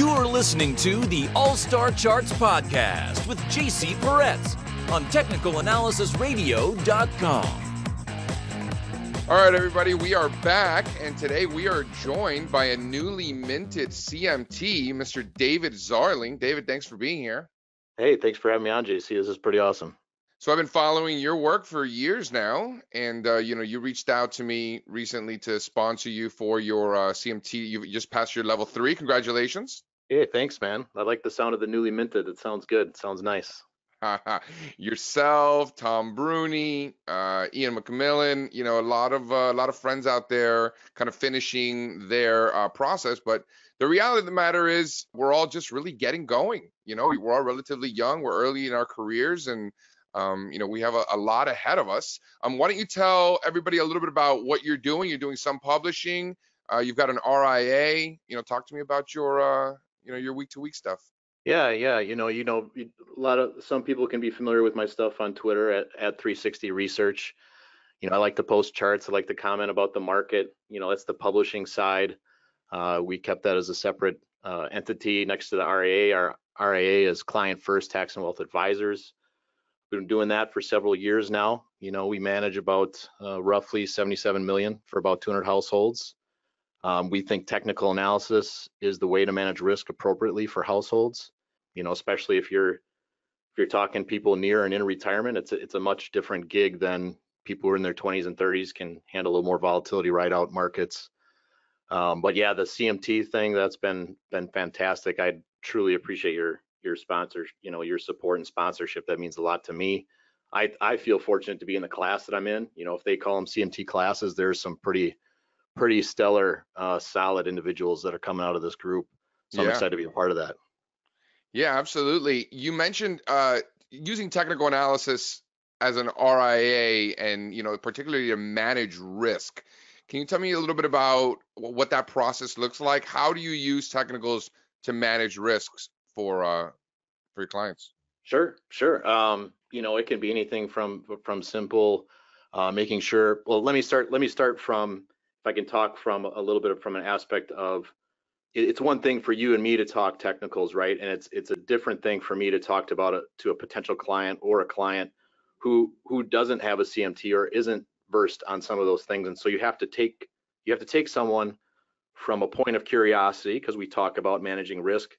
You're listening to the All Star Charts Podcast with JC Parets on TechnicalAnalysisRadio.com. All right, everybody, we are back, and today we are joined by a newly minted CMT, Mr. David Zarling. David, thanks for being here. Hey, thanks for having me on, JC. This is pretty awesome. So I've been following your work for years now, and uh, you know you reached out to me recently to sponsor you for your uh, CMT. You just passed your level three. Congratulations. Hey, thanks, man. I like the sound of the newly minted. It sounds good. It sounds nice. yourself, Tom Bruni, uh, Ian McMillan, you know, a lot of uh, a lot of friends out there kind of finishing their uh, process. But the reality of the matter is, we're all just really getting going. You know, we're all relatively young. We're early in our careers, and um, you know, we have a, a, lot ahead of us. Um, why don't you tell everybody a little bit about what you're doing? You're doing some publishing. Uh, you've got an RIA. You know, talk to me about your, uh, you know, your week-to-week stuff. Yeah, yeah. You know, you know, a lot of some people can be familiar with my stuff on Twitter at, at 360 Research. You know, I like to post charts. I like to comment about the market. You know, that's the publishing side. Uh, we kept that as a separate uh, entity next to the RIA. Our RIA is Client First Tax and Wealth Advisors. We've been doing that for several years now. You know, we manage about uh, roughly 77 million for about 200 households. Um, we think technical analysis is the way to manage risk appropriately for households. You know, especially if you're if you're talking people near and in retirement, it's a, it's a much different gig than people who are in their 20s and 30s can handle a little more volatility right out markets. Um, but yeah, the CMT thing that's been been fantastic. I truly appreciate your your sponsor, you know, your support and sponsorship. That means a lot to me. I I feel fortunate to be in the class that I'm in. You know, if they call them CMT classes, there's some pretty pretty stellar, uh, solid individuals that are coming out of this group. So I'm excited to be a part of that. Yeah, absolutely. You mentioned uh, using technical analysis as an RIA and, you know, particularly to manage risk. Can you tell me a little bit about what that process looks like? How do you use technicals to manage risks for uh, for your clients? Sure, sure. Um, you know, it can be anything from from simple uh, making sure. Well, let me start. Let me start from if I can talk from a little bit from an aspect of it's one thing for you and me to talk technicals, right? And it's it's a different thing for me to talk about it to a potential client or a client who who doesn't have a CMT or isn't versed on some of those things. And so you have to take you have to take someone from a point of curiosity because we talk about managing risk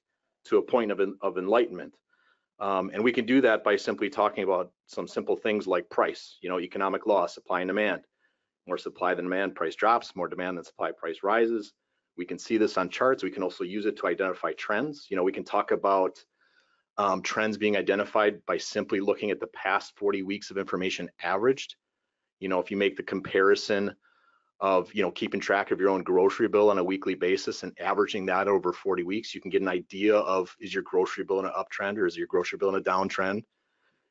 to a point of of enlightenment. Um, and we can do that by simply talking about some simple things like price, you know, economic law, supply and demand more supply than demand, price drops, more demand than supply, price rises. We can see this on charts. We can also use it to identify trends. You know, we can talk about um, trends being identified by simply looking at the past 40 weeks of information averaged. You know, if you make the comparison of, you know, keeping track of your own grocery bill on a weekly basis and averaging that over 40 weeks, you can get an idea of is your grocery bill in an uptrend or is your grocery bill in a downtrend?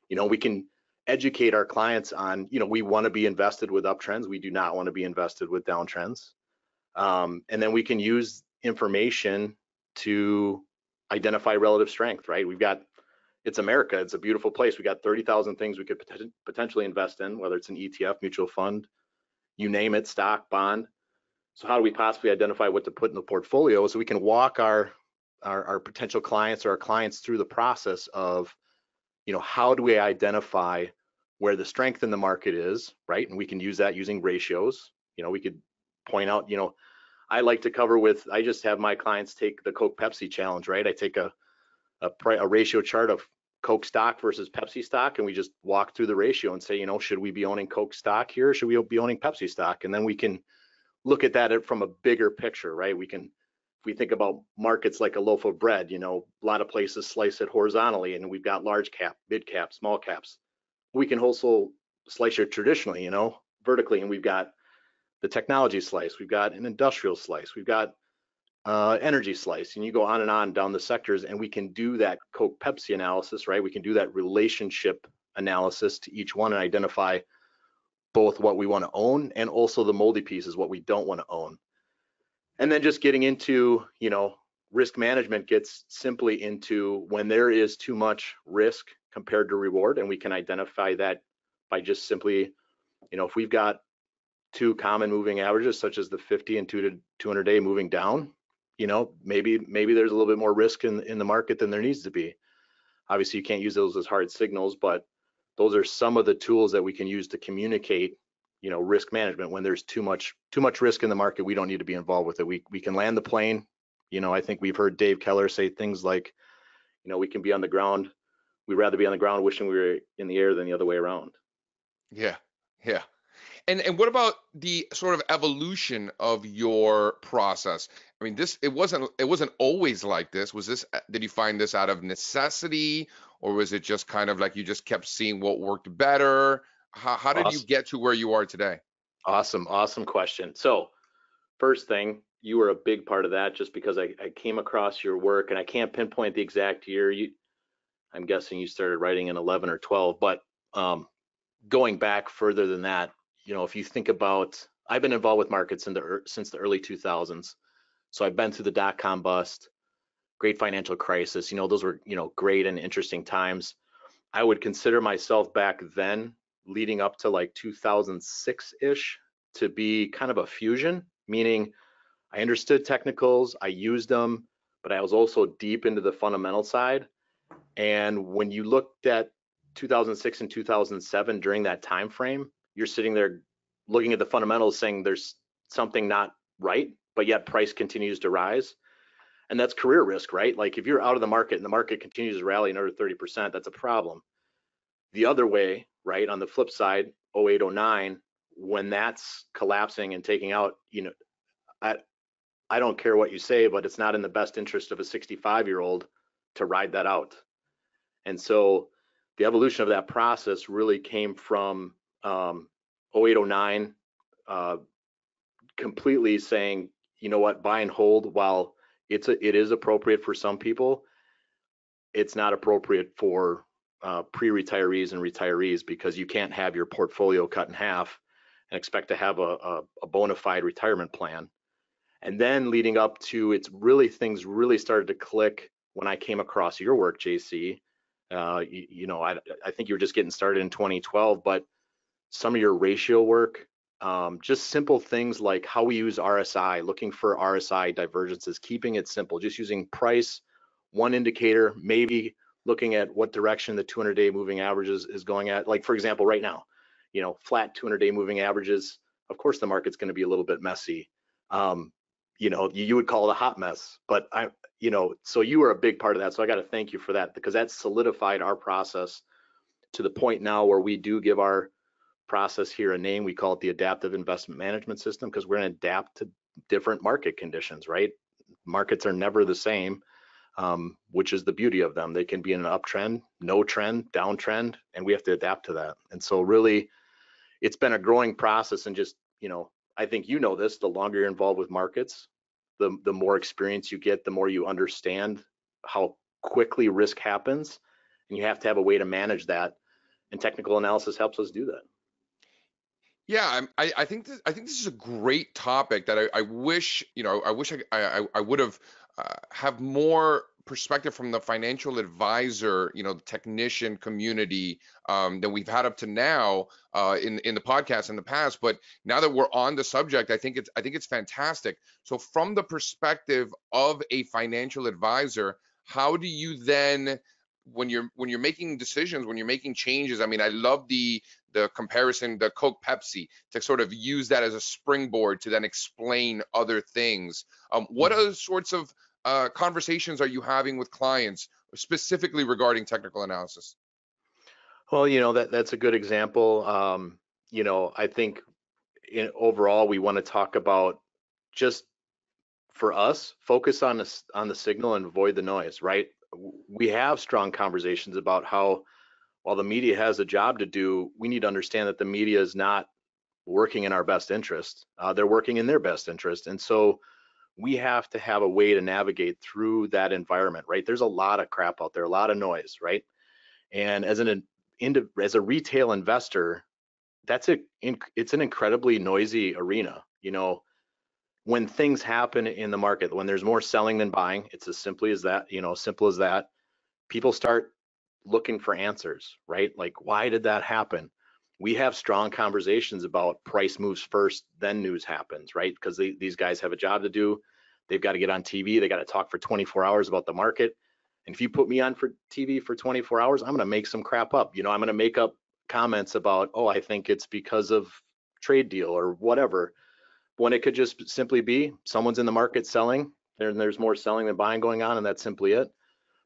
You know, we can educate our clients on, you know, we want to be invested with uptrends. We do not want to be invested with downtrends. Um, and then we can use information to identify relative strength, right? We've got, it's America. It's a beautiful place. We got 30,000 things we could pot- potentially invest in, whether it's an ETF, mutual fund, you name it, stock, bond. So how do we possibly identify what to put in the portfolio so we can walk our, our, our potential clients or our clients through the process of you know, how do we identify where the strength in the market is, right? And we can use that using ratios. You know, we could point out, you know, I like to cover with, I just have my clients take the Coke Pepsi challenge, right? I take a, a, a ratio chart of Coke stock versus Pepsi stock, and we just walk through the ratio and say, you know, should we be owning Coke stock here? should we be owning Pepsi stock? And then we can look at that from a bigger picture, right? We can we think about markets like a loaf of bread, you know, a lot of places slice it horizontally and we've got large cap, mid cap, small caps. We can also slice it traditionally, you know, vertically, and we've got the technology slice, we've got an industrial slice, we've got uh, energy slice, and you go on and on down the sectors, and we can do that Coke Pepsi analysis, right? We can do that relationship analysis to each one and identify both what we want to own and also the moldy pieces, what we don't want to own and then just getting into you know risk management gets simply into when there is too much risk compared to reward and we can identify that by just simply you know if we've got two common moving averages such as the 50 and 2 to 200 day moving down you know, maybe maybe there's a little bit more risk in in the market than there needs to be. Obviously, you can't use those as hard signals, but those are some of the tools that we can use to communicate, you know, risk management. When there's too much too much risk in the market, we don't need to be involved with it. We we can land the plane. You know, I think we've heard Dave Keller say things like, you know, we can be on the ground. We'd rather be on the ground wishing we were in the air than the other way around. Yeah, yeah. And and what about the sort of evolution of your process? I mean, this it wasn't it wasn't always like this. Was this uh, did you find this out of necessity, or was it just kind of like you just kept seeing what worked better? How how did you get to where you are today? Awesome, awesome question. So, first thing, you were a big part of that just because I, I came across your work and I can't pinpoint the exact year. You, I'm guessing you started writing in 11 or 12, but um, going back further than that, you know, if you think about, I've been involved with markets in the, since the early 2000s. So I've been through the dot com bust, great financial crisis. You know, those were, you know, great and interesting times. I would consider myself back then, leading up to like 2006 ish, to be kind of a fusion, meaning I understood technicals, I used them, but I was also deep into the fundamental side. And when you looked at 2006 and 2007 during that time frame, you're sitting there looking at the fundamentals saying there's something not right, but yet price continues to rise. And that's career risk, right? Like if you're out of the market and the market continues to rally another 30%, that's a problem. The other way, right, on the flip side, 08, 09, when that's collapsing and taking out, you know, I I don't care what you say, but it's not in the best interest of a 65 year old to ride that out. And so the evolution of that process really came from um, 08, 09, uh, completely saying, you know what, buy and hold while it's a, it is appropriate for some people, it's not appropriate for uh, pre-retirees and retirees because you can't have your portfolio cut in half and expect to have a, a, a bona fide retirement plan. And then leading up to it's really things really started to click when I came across your work, JC. Uh, you, you know, I, I think you were just getting started in 2012, but some of your ratio work, um, just simple things like how we use RSI, looking for RSI divergences, keeping it simple, just using price, one indicator, maybe looking at what direction the 200 day moving averages is going at. Like for example, right now, you know, flat 200 day moving averages. Of course, the market's going to be a little bit messy. Um, you know, you, you would call it a hot mess, but I, you know, so you were a big part of that. So I got to thank you for that because that solidified our process to the point now where we do give our process here a name. We call it the adaptive investment management system because we're going to adapt to different market conditions, right? Markets are never the same, um, which is the beauty of them. They can be in an uptrend, no trend, downtrend, and we have to adapt to that. And so really, it's been a growing process and just, you know, I think you know this, the longer you're involved with markets, the, the more experience you get, the more you understand how quickly risk happens. And you have to have a way to manage that. And technical analysis helps us do that. Yeah, I, I think this, I think this is a great topic that I, I wish you know I wish I I, I would have uh, have more perspective from the financial advisor you know the technician community um, than we've had up to now uh, in in the podcast in the past. But now that we're on the subject, I think it's I think it's fantastic. So from the perspective of a financial advisor, how do you then when you're when you're making decisions when you're making changes i mean i love the the comparison, the Coke Pepsi, to sort of use that as a springboard to then explain other things. Um, what other sorts of uh, conversations are you having with clients specifically regarding technical analysis? Well, you know that that's a good example. Um, you know, I think in overall we want to talk about just for us focus on the on the signal and avoid the noise. Right? We have strong conversations about how while the media has a job to do, we need to understand that the media is not working in our best interest. Uh, they're working in their best interest, and so we have to have a way to navigate through that environment. Right? There's a lot of crap out there, a lot of noise. Right? And as an as a retail investor, that's a it's an incredibly noisy arena. You know, when things happen in the market, when there's more selling than buying, it's as simply as that. You know, simple as that. People start looking for answers, right? Like, why did that happen? We have strong conversations about price moves first, then news happens, right? Because these guys have a job to do. they've got to get on TV, they got to talk for 24 hours about the market. And if you put me on for TV for 24 hours, I'm going to make some crap up. You know, I'm going to make up comments about, oh, I think it's because of trade deal or whatever. When it could just simply be someone's in the market selling, and there's more selling than buying going on, and that's simply it.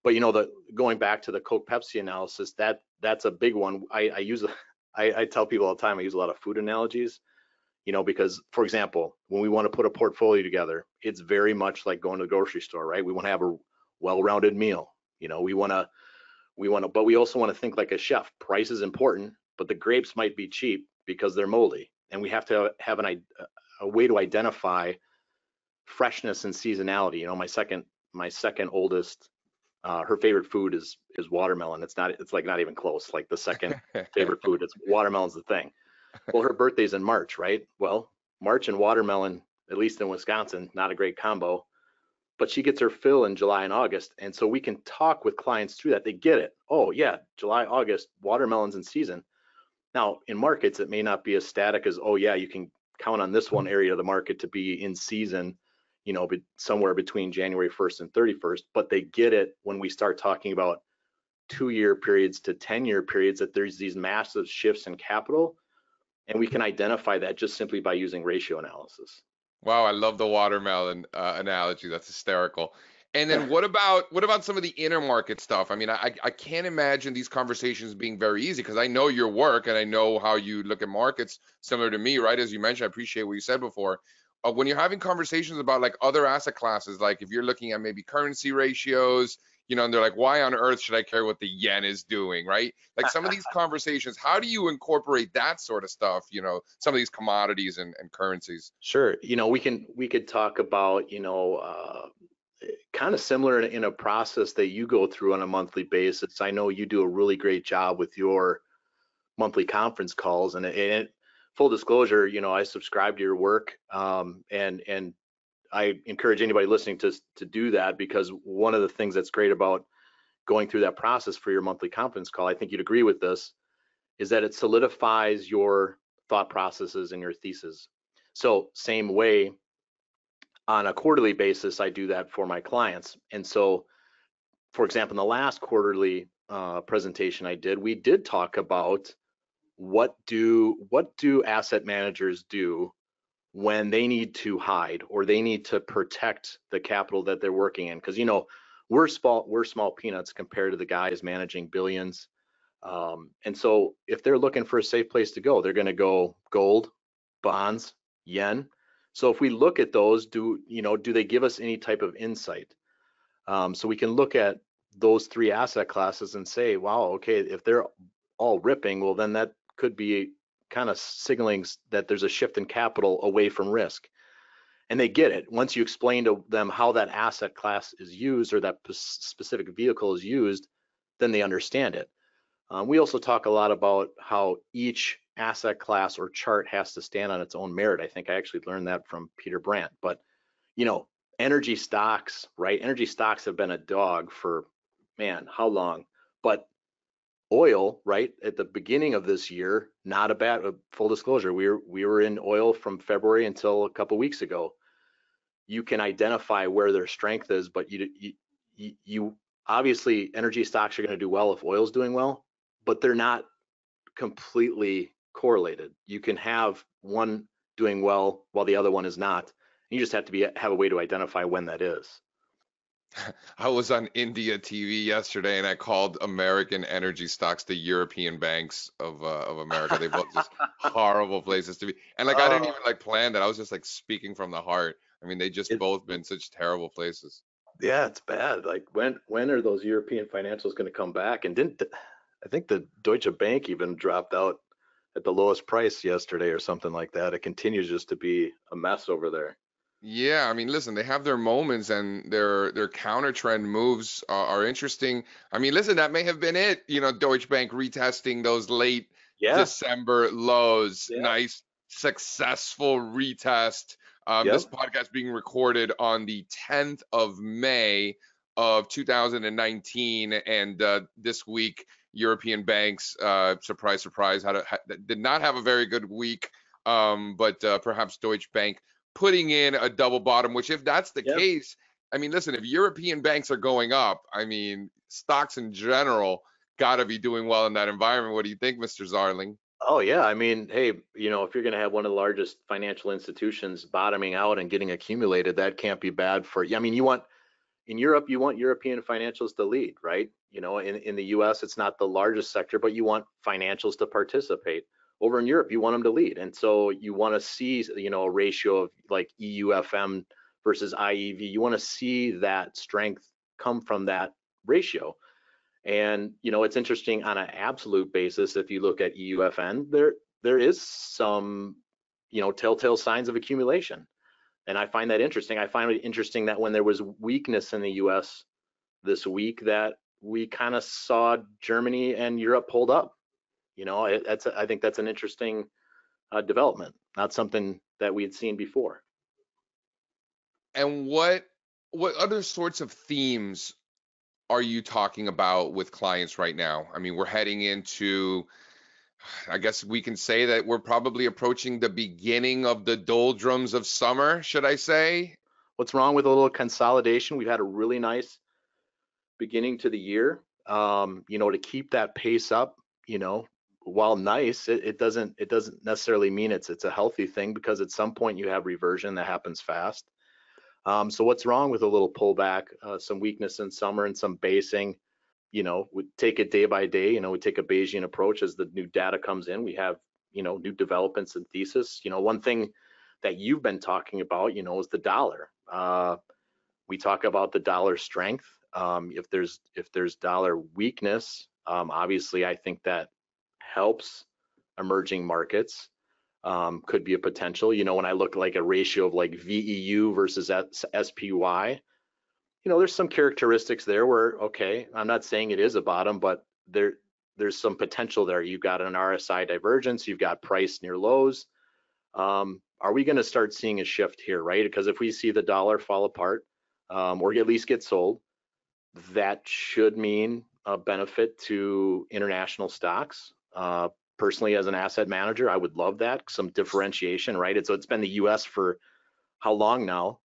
But you know, the going back to the Coke Pepsi analysis, that that's a big one. I, I use I, I tell people all the time I use a lot of food analogies you know, because for example, when we want to put a portfolio together, it's very much like going to the grocery store, right? We want to have a well-rounded meal. You know, we want to, we want to, but we also want to think like a chef. Price is important, but the grapes might be cheap because they're moldy, and we have to have an a way to identify freshness and seasonality. You know, my second my second oldest, uh, her favorite food is is watermelon. It's not it's like not even close. Like the second favorite food, it's watermelon's the thing well, her birthday's in March, right? Well, March and watermelon, at least in Wisconsin, not a great combo. But she gets her fill in July and August. And so we can talk with clients through that. They get it. Oh, yeah, July, August, watermelon's in season. Now, in markets, it may not be as static as, oh, yeah, you can count on this one area of the market to be in season, you know, somewhere between January 1st and 31st. But they get it when we start talking about two year periods to 10 year periods that there's these massive shifts in capital and we can identify that just simply by using ratio analysis. Wow, I love the watermelon uh, analogy. That's hysterical. And then what about what about some of the intermarket stuff? I mean, I I can't imagine these conversations being very easy because I know your work and I know how you look at markets similar to me, right? As you mentioned, I appreciate what you said before. Uh, when you're having conversations about like other asset classes, like if you're looking at maybe currency ratios, you know, and they're like, why on earth should I care what the yen is doing, right? Like some of these conversations, how do you incorporate that sort of stuff, you know, some of these commodities and, and currencies? Sure. You know, we can we could talk about, you know, uh, kind of similar in, a process that you go through on a monthly basis. I know you do a really great job with your monthly conference calls, and, and full disclosure, you know, I subscribe to your work, um, and and I encourage anybody listening to to do that because one of the things that's great about going through that process for your monthly conference call, I think you'd agree with this, is that it solidifies your thought processes and your thesis. So same way on a quarterly basis, I do that for my clients. And so, for example, in the last quarterly uh, presentation I did, we did talk about what do what do asset managers do when they need to hide or they need to protect the capital that they're working in? Because you know we're small we're small peanuts compared to the guys managing billions. Um, and so if they're looking for a safe place to go they're going to go gold bonds yen so if we look at those do you know do they give us any type of insight um, so we can look at those three asset classes and say wow okay if they're all ripping well then that could be kind of signaling that there's a shift in capital away from risk. And they get it. Once you explain to them how that asset class is used or that specific vehicle is used, then they understand it. Um, we also talk a lot about how each asset class or chart has to stand on its own merit. I think I actually learned that from Peter Brandt. But, you know, energy stocks, right? Energy stocks have been a dog for, man, how long? But oil right at the beginning of this year not a bad uh, full disclosure we were we were in oil from february until a couple weeks ago you can identify where their strength is but you you, you obviously energy stocks are going to do well if oil's doing well but they're not completely correlated you can have one doing well while the other one is not you just have to be have a way to identify when that is I was on India TV yesterday and I called American energy stocks the European banks of uh, of America. They both just horrible places to be. And like I didn't even oh. like plan that. I was just like speaking from the heart. I mean, they just it, both been such terrible places. Yeah, it's bad. Like when when are those European financials going to come back? And didn't I think the Deutsche Bank even dropped out at the lowest price yesterday or something like that. It continues just to be a mess over there. Yeah, I mean, listen, they have their moments and their their counter trend moves are, are interesting. I mean, listen, that may have been it. You know, Deutsche Bank retesting those late yeah. December lows. Yeah. Nice, successful retest. Um, yep. This podcast being recorded on the 10th of May of 2019, and uh, this week European banks, uh, surprise, surprise, had a, had, did not have a very good week. Um, but uh, perhaps Deutsche Bank putting in a double bottom, which if that's the Yep. case, I mean, listen, if European banks are going up, I mean, stocks in general got to be doing well in that environment. What do you think, Mr. Zarling? Oh yeah, I mean, hey, you know, if you're going to have one of the largest financial institutions bottoming out and getting accumulated, that can't be bad for you. I mean, you want in Europe, you want European financials to lead, right? You know, in in the U.S., it's not the largest sector, but you want financials to participate. Over in Europe, you want them to lead, and so you want to see, you know, a ratio of like EUFN versus IEV. You want to see that strength come from that ratio. And you know, it's interesting on an absolute basis. If you look at EUFN, there there is some you know telltale signs of accumulation, and I find that interesting. I find it interesting that when there was weakness in the U.S. this week, that we kind of saw Germany and Europe hold up. You know, it, that's I think that's an interesting uh, development, not something that we had seen before. And what what other sorts of themes are you talking about with clients right now? I mean, we're heading into I guess we can say that we're probably approaching the beginning of the doldrums of summer, should I say? What's wrong with a little consolidation? We've had a really nice beginning to the year. Um, you know, to keep that pace up, you know, while nice, it, it doesn't it doesn't necessarily mean it's it's a healthy thing because at some point you have reversion that happens fast. Um, so what's wrong with a little pullback, uh, some weakness in summer and some basing? You know, we take it day by day. You know, we take a Bayesian approach as the new data comes in. We have you know new developments and thesis. You know, one thing that you've been talking about, you know, is the dollar. Uh, we talk about the dollar strength. Um, if there's if there's dollar weakness, um, obviously I think that helps emerging markets. Um, could be a potential. You know, when I look like a ratio of like VEU versus S- SPY, you know, there's some characteristics there where okay, I'm not saying it is a bottom, but there there's some potential there. You've got an RSI divergence, you've got price near lows. Um, are we going to start seeing a shift here, right? Because if we see the dollar fall apart um, or at least get sold, that should mean a benefit to international stocks. Uh, personally, as an asset manager, I would love that some differentiation, right? It's, so it's been the U.S. for how long now?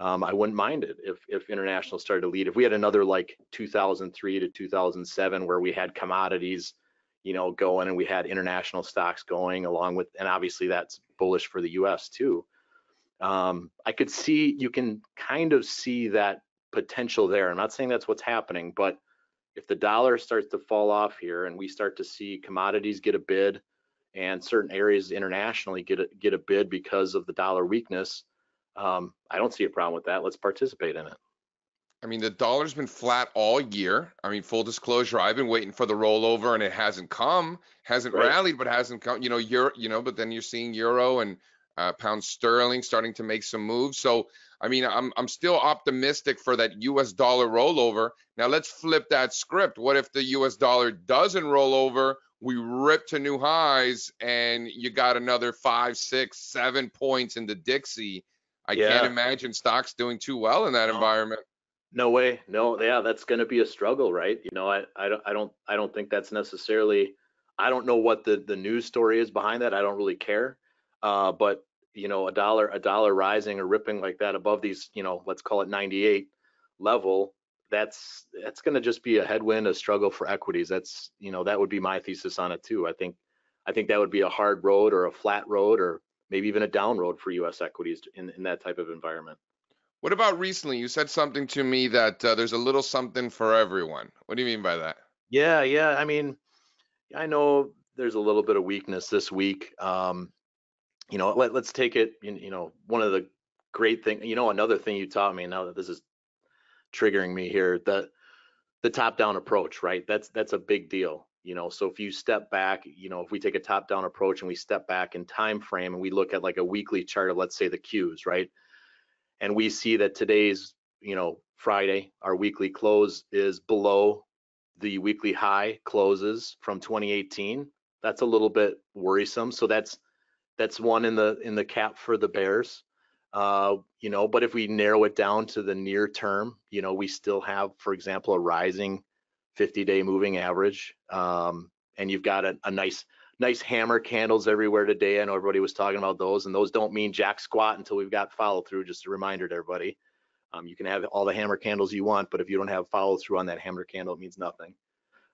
Um, I wouldn't mind it if if international started to lead. If we had another like 2003 to 2007 where we had commodities, you know, going and we had international stocks going along with, and obviously that's bullish for the U.S. too. Um, I could see you can kind of see that potential there. I'm not saying that's what's happening, but if the dollar starts to fall off here and we start to see commodities get a bid and certain areas internationally get a, get a bid because of the dollar weakness, um, I don't see a problem with that. Let's participate in it. I mean, the dollar's been flat all year. I mean, full disclosure, I've been waiting for the rollover and it hasn't come, hasn't Right. rallied, but hasn't come. You know, euro, you know, but then you're seeing euro and uh, pound sterling starting to make some moves. So, I mean, I'm I'm still optimistic for that U.S. dollar rollover. Now, let's flip that script. What if the U.S. dollar doesn't roll over? We rip to new highs, and you got another five, six, seven points in the Dixie. I Yeah. can't imagine stocks doing too well in that No. environment. No way. No, yeah, that's going to be a struggle, right? You know, I, I don't, I don't, I don't think that's necessarily. I don't know what the the news story is behind that. I don't really care. Uh, but you know, a dollar, a dollar rising or ripping like that above these, you know, let's call it 98 level. That's that's going to just be a headwind, a struggle for equities. That's you know, that would be my thesis on it too. I think, I think that would be a hard road or a flat road or maybe even a down road for U.S. equities in in that type of environment. What about recently? You said something to me that uh, there's a little something for everyone. What do you mean by that? Yeah, yeah. I mean, I know there's a little bit of weakness this week. Um, you know, let, let's take it. You, you know, one of the great thing. You know, another thing you taught me. Now that this is triggering me here, the the top-down approach, right? That's that's a big deal. You know, so if you step back, you know, if we take a top-down approach and we step back in time frame and we look at like a weekly chart of, let's say, the Qs, right? And we see that today's, you know, Friday, our weekly close is below the weekly high closes from 2018 that's a little bit worrisome. So that's that's one in the in the cap for the bears. Uh you know but if we narrow it down to the near term you know we still have for example a rising 50 day moving average um and you've got a, a nice nice hammer candles everywhere today. I know everybody was talking about those, and those don't mean jack squat until we've got follow through. Just a reminder to everybody. Um, you can have all the hammer candles you want, but if you don't have follow through on that hammer candle, it means nothing.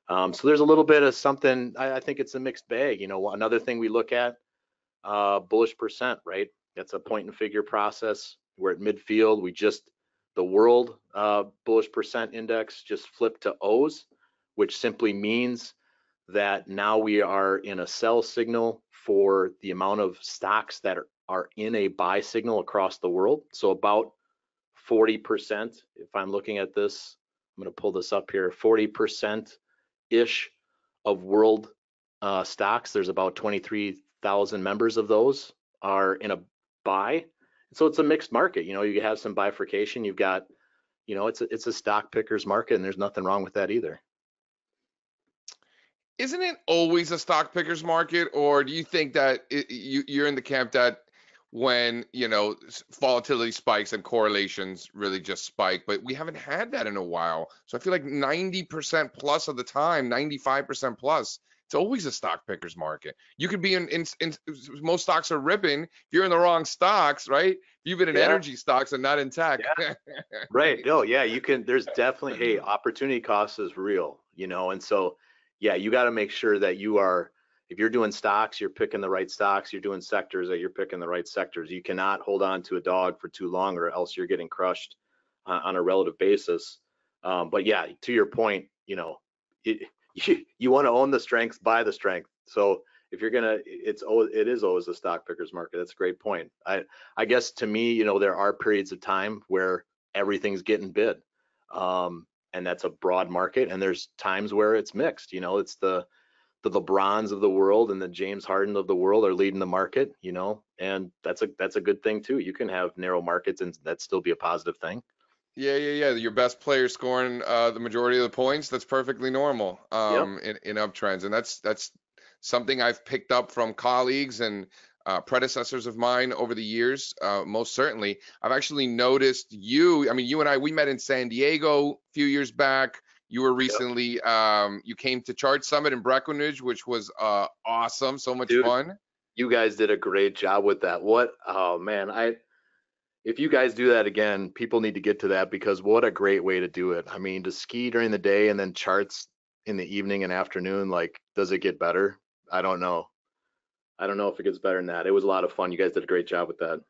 Um, so there's a little bit of something. I, I, think it's a mixed bag. You know, another thing we look at, uh, bullish percent, right? That's a point and figure process. We're at midfield. We just the world uh, bullish percent index just flipped to O's, which simply means that now we are in a sell signal for the amount of stocks that are, are in a buy signal across the world. So about 40%, if I'm looking at this, I'm going to pull this up here, 40% ish of world uh, stocks. There's about 23,000 members of those are in a buy so it's a mixed market. You know, you have some bifurcation. You've got, you know, it's a, it's a stock pickers market, and there's nothing wrong with that either. Isn't it always a stock pickers market, or do you think that it, you, you're in the camp that when you know volatility spikes and correlations really just spike, but we haven't had that in a while. So I feel like 90% plus of the time, 95% plus, it's always a stock pickers market. You could be in, in, in most stocks are ripping. If you're in the wrong stocks, right? If you've been in yeah. energy stocks and not in tech. Yeah. right. No, yeah, you can. There's definitely, hey, opportunity cost is real, you know, and so, yeah, you got to make sure that you are, if you're doing stocks, you're picking the right stocks. You're doing sectors that you're picking the right sectors. You cannot hold on to a dog for too long, or else you're getting crushed uh, on a relative basis. Um, but yeah, to your point, you know, it, you, you want to own the strengths, buy the strength. So if you're gonna, it's always it is always a stock pickers market. That's a great point. I I guess to me, you know, there are periods of time where everything's getting bid, um, and that's a broad market. And there's times where it's mixed. You know, it's the the LeBrons of the world and the James Harden of the world are leading the market. You know, and that's a that's a good thing too. You can have narrow markets and that still be a positive thing. Yeah, yeah, yeah. Your best player scoring uh, the majority of the points. That's perfectly normal um, yep. in, in uptrends, and that's that's something I've picked up from colleagues and uh, predecessors of mine over the years. Uh, most certainly, I've actually noticed you. I mean, you and I we met in San Diego a few years back. You were recently yep. um, you came to Chart Summit in Breckenridge, which was uh, awesome. So much Dude, fun. You guys did a great job with that. What? Oh man, I if you guys do that again, people need to get to that because what a great way to do it. I mean, to ski during the day and then charts in the evening and afternoon, like, does it get better? I don't know. I don't know if it gets better than that. It was a lot of fun. You guys did a great job with that.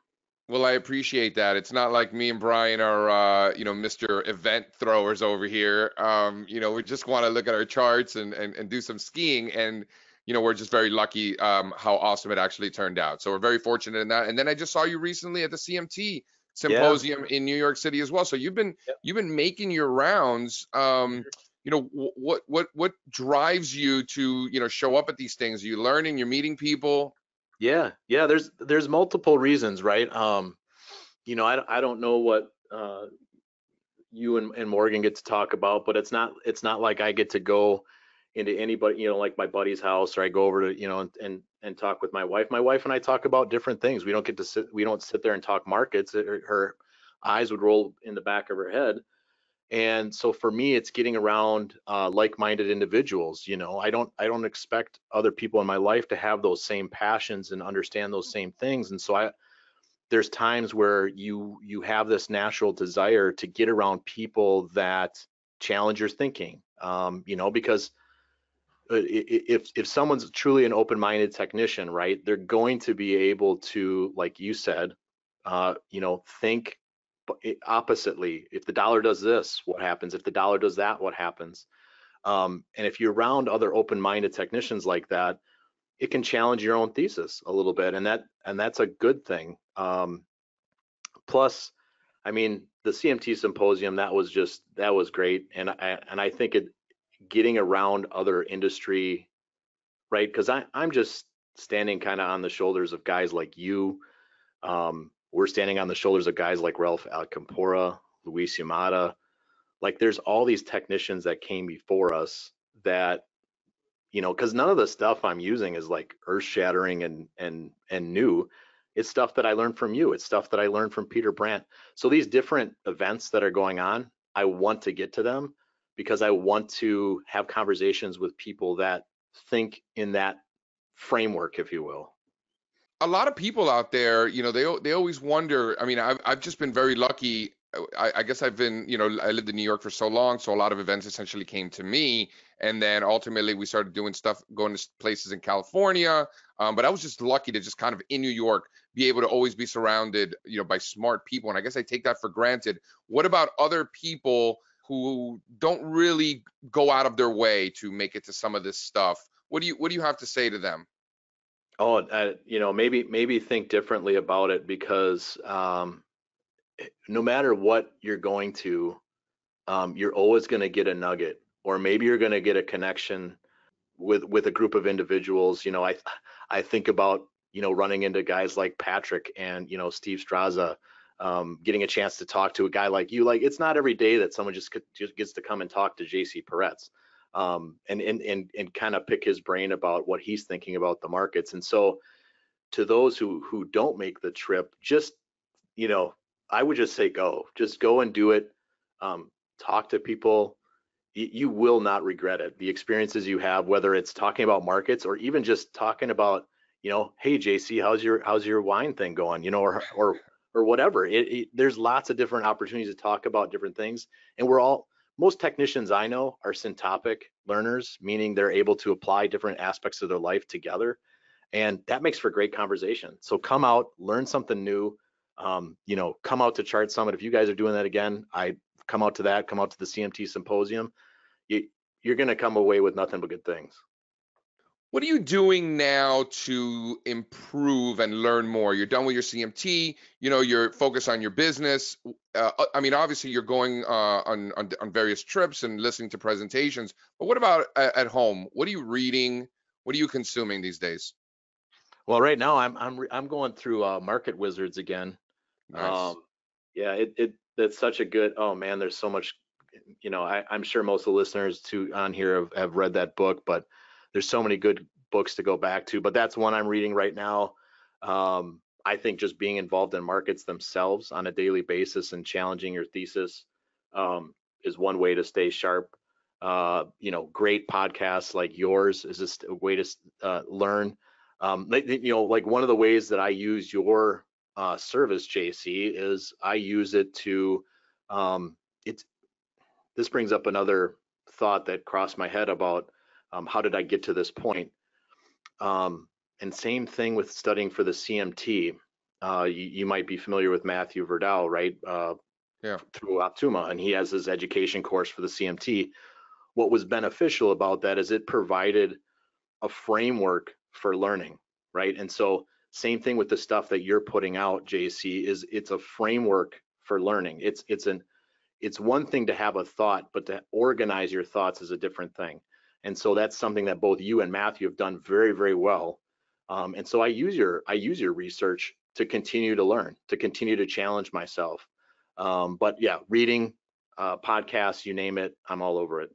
Well, I appreciate that. It's not like me and Brian are, uh, you know, Mr. Event throwers over here. Um, you know, we just want to look at our charts and, and and do some skiing, and you know, we're just very lucky um, how awesome it actually turned out. So we're very fortunate in that. And then I just saw you recently at the CMT symposium yeah. in New York City as well. So you've been yep. you've been making your rounds. Um, you know what what what drives you to you know show up at these things? Are you learning? You're meeting people. Yeah, yeah. There's there's multiple reasons, right? Um, you know, I I don't know what uh, you and, and Morgan get to talk about, but it's not it's not like I get to go into anybody, you know, like my buddy's house, or I go over to, you know, and, and and talk with my wife. My wife and I talk about different things. We don't get to sit, we don't sit there and talk markets. Her, her eyes would roll in the back of her head. And so for me, it's getting around uh, like-minded individuals. You know, I don't I don't expect other people in my life to have those same passions and understand those same things. And so I there's times where you you have this natural desire to get around people that challenge your thinking. Um, you know, because if if someone's truly an open-minded technician, right, they're going to be able to, like you said, uh, you know, think oppositely. If the dollar does this, what happens? If the dollar does that, what happens? Um, and if you're around other open-minded technicians like that, it can challenge your own thesis a little bit, and that and that's a good thing. Um, plus, I mean, the CMT symposium that was just that was great, and I and I think it getting around other industry, right? Because I'm just standing kind of on the shoulders of guys like you. Um, we're standing on the shoulders of guys like Ralph Acampora, Louise Yamada. Like there's all these technicians that came before us that, you know, because none of the stuff I'm using is like earth shattering and and and new. It's stuff that I learned from you. It's stuff that I learned from Peter Brandt. So these different events that are going on, I want to get to them because I want to have conversations with people that think in that framework, if you will. A lot of people out there, you know, they they always wonder. I mean, I've I've just been very lucky. I, I guess I've been, you know, I lived in New York for so long, so a lot of events essentially came to me, and then ultimately we started doing stuff, going to places in California. Um, but I was just lucky to just kind of in New York be able to always be surrounded, you know, by smart people, and I guess I take that for granted. What about other people? Who don't really go out of their way to make it to some of this stuff. What do you what do you have to say to them? Oh, uh, you know, maybe maybe think differently about it because um, no matter what you're going to, um, you're always going to get a nugget, or maybe you're going to get a connection with with a group of individuals. You know, I I think about you know running into guys like Patrick and you know Steve Strazza um, getting a chance to talk to a guy like you. Like it's not every day that someone just just gets to come and talk to JC Parets um, and and and and kind of pick his brain about what he's thinking about the markets. And so, to those who who don't make the trip, just you know, I would just say go, just go and do it. Um, talk to people. You, you will not regret it. The experiences you have, whether it's talking about markets or even just talking about, you know, hey JC, how's your how's your wine thing going? You know, or or or whatever. It, it, there's lots of different opportunities to talk about different things, and we're all most technicians I know are syntopic learners, meaning they're able to apply different aspects of their life together, and that makes for great conversation. So come out, learn something new. Um, you know, come out to Chart Summit. If you guys are doing that again, I come out to that. Come out to the CMT symposium. You, you're going to come away with nothing but good things. What are you doing now to improve and learn more? You're done with your CMT. You know, you're focused on your business. Uh, uh, I mean, obviously, you're going uh, on, on, on various trips and listening to presentations. But what about at, at home? What are you reading? What are you consuming these days? Well, right now I'm I'm I'm going through uh, Market Wizards again. Nice. Um, yeah, it it it's such a good. Oh man, there's so much. You know, I, I'm sure most of the listeners to on here have, have read that book, but there's so many good books to go back to, but that's one I'm reading right now. Um, I think just being involved in markets themselves on a daily basis and challenging your thesis um, is one way to stay sharp. Uh, you know, great podcasts like yours is just a way to uh, learn. Um, you know, like one of the ways that I use your uh, service, JC, is I use it to. Um, it's this brings up another thought that crossed my head about um, how did I get to this point? Um, and same thing with studying for the CMT. Uh, you, you, might be familiar with Matthew Verdouw, right? Uh, yeah. Through Optuma, and he has his education course for the CMT. What was beneficial about that is it provided a framework for learning, right? And so same thing with the stuff that you're putting out, JC, is it's a framework for learning. It's it's an it's one thing to have a thought, but to organize your thoughts is a different thing. And so that's something that both you and Matthew have done very, very well. Um, and so I use your I use your research to continue to learn, to continue to challenge myself. Um, but yeah, reading, uh, podcasts, you name it, I'm all over it.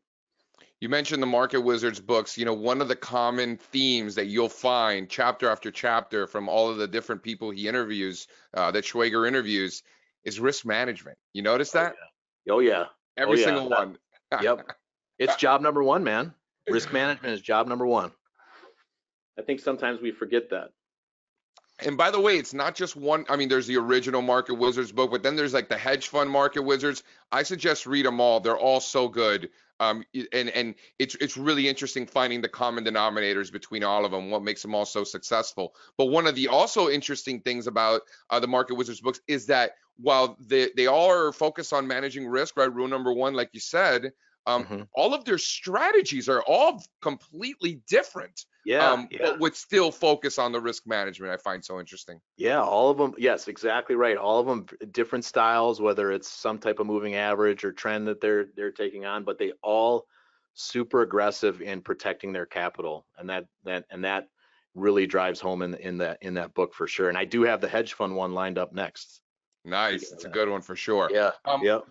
You mentioned the Market Wizards books. You know, one of the common themes that you'll find chapter after chapter from all of the different people he interviews, uh, that Schwager interviews, is risk management. You notice that? Oh yeah. Oh, yeah. Every oh, yeah. single one. yep. It's job number one, man. Risk management is job number one. I think sometimes we forget that. And by the way, it's not just one. I mean, there's the original Market Wizards book, but then there's like the hedge fund Market Wizards. I suggest read them all. They're all so good. Um, and and it's it's really interesting finding the common denominators between all of them, what makes them all so successful. But one of the also interesting things about uh, the Market Wizards books is that while they they all are focused on managing risk, right? Rule number one, like you said, um, mm-hmm. All of their strategies are all completely different. Yeah, um, yeah. But would still focus on the risk management. I find so interesting. Yeah, all of them. Yes, exactly right. All of them different styles, whether it's some type of moving average or trend that they're they're taking on, but they all super aggressive in protecting their capital, and that that and that really drives home in in that in that book for sure. And I do have the hedge fund one lined up next. Nice, it's a good one for sure. Yeah. Um, yep.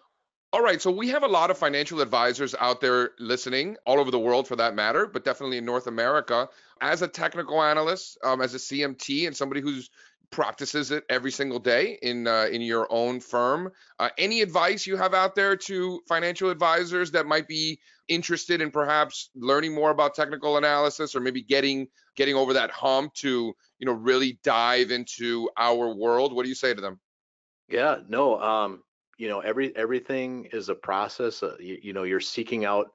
All right, so we have a lot of financial advisors out there listening, all over the world for that matter, but definitely in North America. As a technical analyst, um, as a CMT, and somebody who's practices it every single day in uh, in your own firm. Uh, any advice you have out there to financial advisors that might be interested in perhaps learning more about technical analysis or maybe getting getting over that hump to you know really dive into our world? What do you say to them? Yeah, no, um, you know, every everything is a process. Uh, you, you know, you're seeking out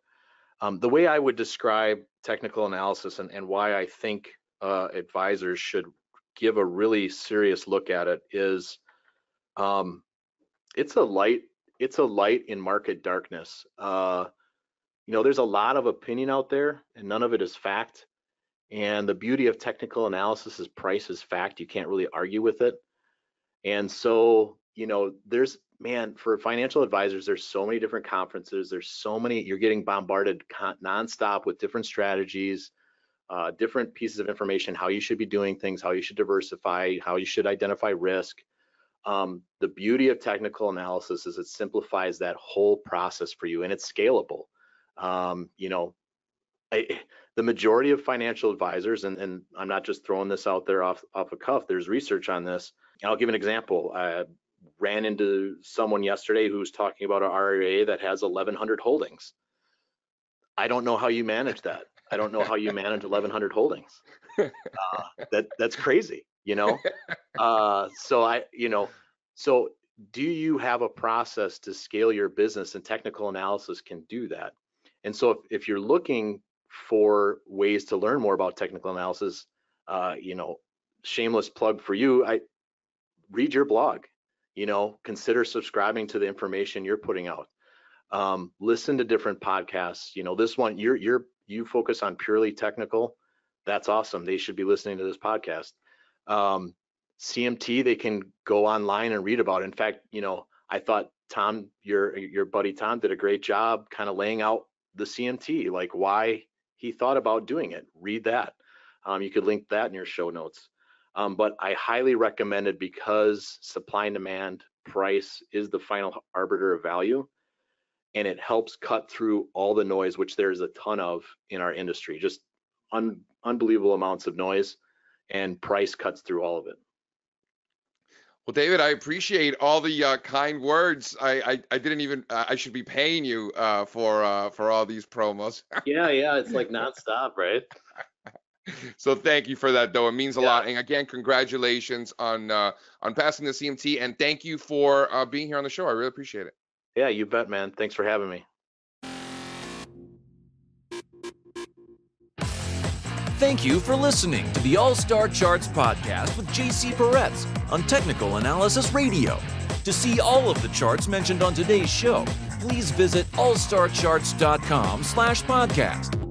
um, the way I would describe technical analysis and, and why I think uh, advisors should give a really serious look at it is um, it's a light it's a light in market darkness. Uh, you know there's a lot of opinion out there and none of it is fact. And the beauty of technical analysis is price is fact. You can't really argue with it. And so you know there's man for financial advisors there's so many different conferences there's so many you're getting bombarded nonstop with different strategies uh, different pieces of information, how you should be doing things, how you should diversify, how you should identify risk. Um, the beauty of technical analysis is it simplifies that whole process for you and it's scalable. Um, you know, I, the majority of financial advisors, and, and, I'm not just throwing this out there off, off a cuff, there's research on this. I'll give an example. I ran into someone yesterday who was talking about an RIA that has 1,100 holdings. I don't know how you manage that. I don't know how you manage 1,100 holdings. Uh, that that's crazy, you know. Uh, so I, you know, so do you have a process to scale your business? And technical analysis can do that. And so if, if you're looking for ways to learn more about technical analysis, uh, you know, shameless plug for you, I read your blog. You know, consider subscribing to the information you're putting out. Um, listen to different podcasts. You know, this one you're you're you focus on purely technical, that's awesome. They should be listening to this podcast. Um, CMT, they can go online and read about. In fact, you know, I thought Tom, your your buddy Tom, did a great job kind of laying out the CMT, like why he thought about doing it. Read that. Um, you could link that in your show notes. Um, but I highly recommend it because supply and demand price is the final arbiter of value and it helps cut through all the noise, which there's a ton of in our industry, just un- unbelievable amounts of noise, and price cuts through all of it. Well, David, I appreciate all the uh, kind words. I, I, I didn't even uh, I should be paying you uh, for uh, for all these promos. yeah, yeah, it's like nonstop, right? so thank you for that, though. It means a yeah. lot. And again, congratulations on uh, on passing the CMT, and thank you for uh, being here on the show. I really appreciate it. Yeah, you bet, man. Thanks for having me. Thank you for listening to the All Star Charts podcast with JC Parets on Technical Analysis Radio. To see all of the charts mentioned on today's show, please visit allstarcharts.com slash podcast